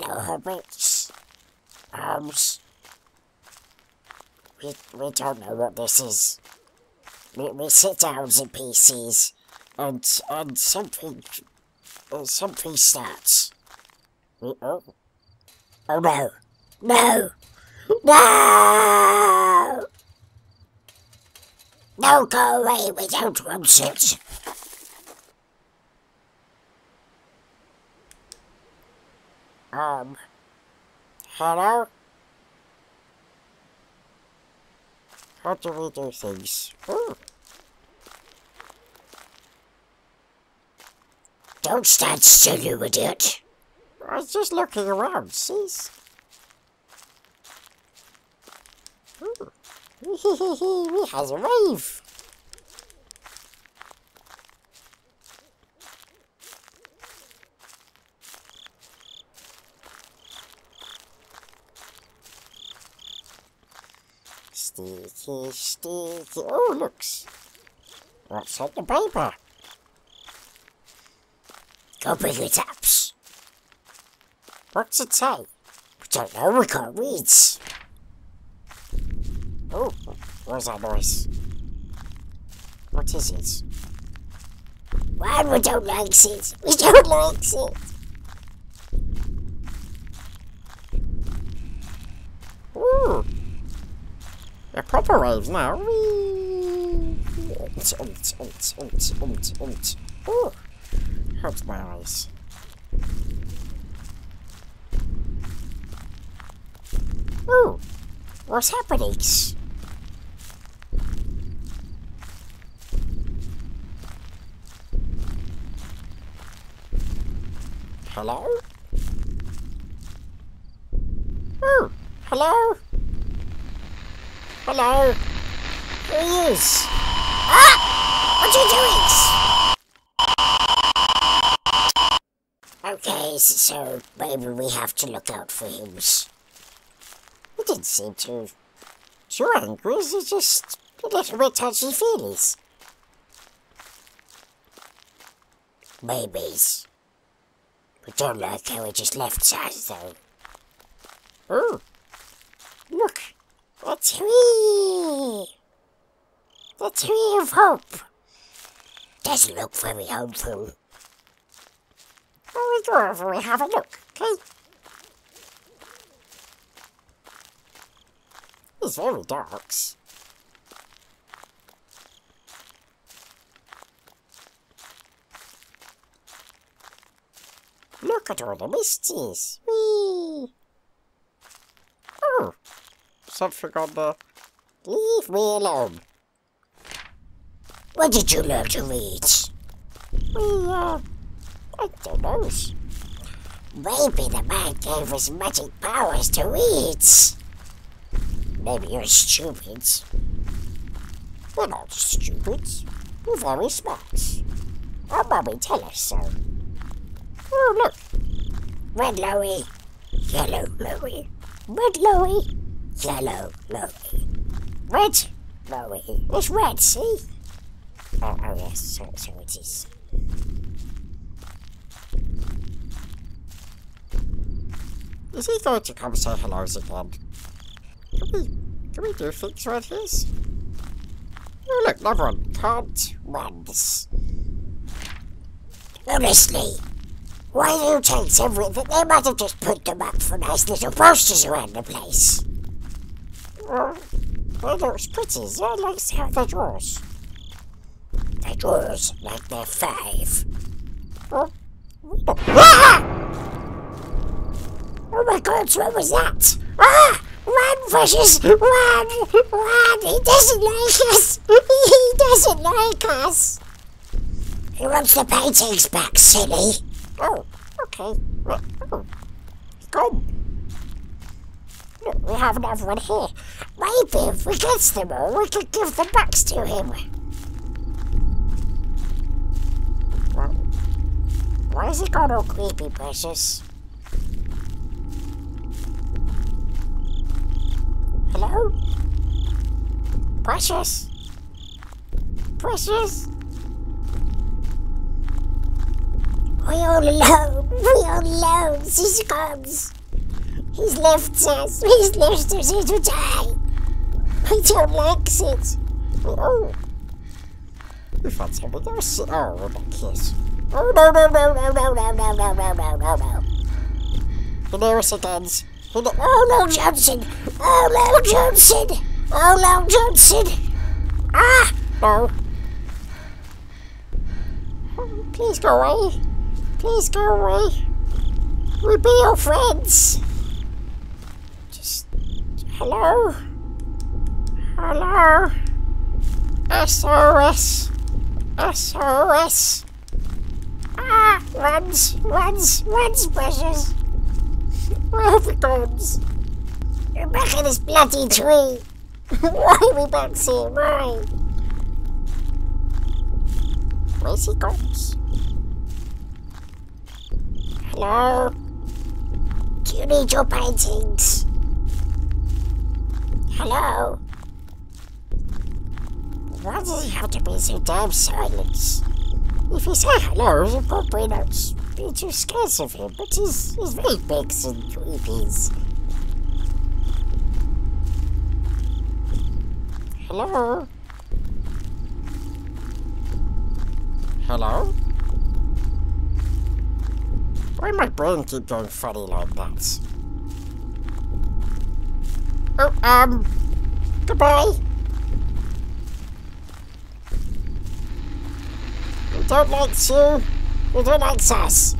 Hello, hobbits. Arms. We, we don't know what this is. We, we sit down in pieces, and and something uh, something starts. We, oh, oh no, no, no! No, go away. We don't want it. Um. Hello? How do we do things? Ooh. Don't stand still, you idiot. I was just looking around, see? Ooh. we has a rave. Sticky, sticky. Oh, looks. What's on the paper? Go bring it up. What's it say? We don't know, we can't read. Oh, what's that noise? What is it? Why we don't like it? We don't like it. Ooh. They're proper waves now. Whee! Umt, umt, umt, umt, umt. Ooh. Hurts my eyes. Ooh. What's happening? Hello? Oh, hello? Hello? Who is? Ah! What are you doing? Okay, so maybe we have to look out for him. He didn't seem too, too angry, he's just a little bit touchy-feelies. Babies. We don't like how he just left us, though. Oh, look, a tree! Of hope. Doesn't look very hopeful. Well, we go over and have a look, okay? It's very dark. Look at all the misties. Whee! Oh, something on the... Leave me alone. What did you learn to read? We, uh, I don't know. Maybe the man gave us magic powers to read. Maybe you're stupid. We're not stupid. We're very smart. Our mummy tell us so. Oh, look. Red Lowy, yellow Lowy. Red Lowy, yellow Lowy. Red Lowy. It's red, see? Oh, oh yes, so, so it is. Is he going to come say hello again? Can we, can we do things with this? Oh look, another one. Can't run. Honestly, why do you change everything? That they might have just put them up for nice little posters around the place. Well, they look pretty. I like how they draws. They draws like they're five. Oh, ah! oh my god, what was that? Ah! Run, Precious! Run! Run! He doesn't like us! He doesn't like us! He wants the paintings back, silly. Oh, okay. Good. Look, we have another one here. Maybe if we get them all, we could give them back to him. Well, why is it gone all creepy, Precious? Hello? Precious? Precious? We're all alone. We're all alone. He comes. He's left us. He's left us here to die. We don't like it. Oh. You found something else? Oh, my kiss. Oh, no, no, no, no, no, no, no, no, no, no, no, no. The nearest agains. Oh, no, Johnson. Oh, no, Johnson. Oh, no, Johnson. Ah, no. Please go away. Please go away. We'll be your friends. Just. Hello? Hello? SOS. SOS. Ah, runs, runs, runs, precious. Where have gone? We're back in this bloody tree. Why are we back here? Why? Where's he gone? Hello? Do you need your paintings? Hello? Why does he have to be so damn silent? If he say hello, you probably not be too scared of him, but he's, he's very big and creepy. Hello? Hello? Why my brain keep going funny like that? Oh, um, goodbye. Don't like you. We don't like us.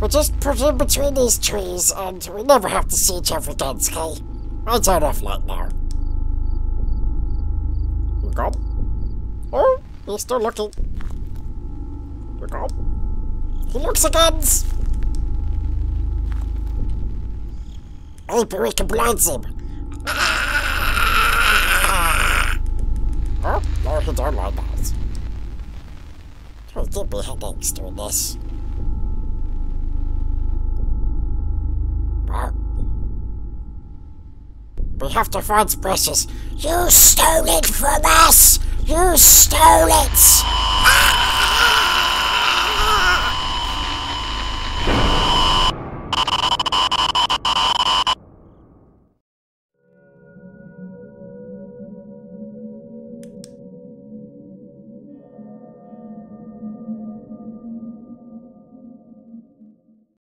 We're just put in between these trees and we never have to see each other again, okay? I turn off light now. You go. Oh, he's still looking. You go. He looks again. Maybe we can blind him. Ah! Oh, no, he don't like that. He'll give me headaches doing this. We have to find Precious. You stole it from us! You stole it! Ah!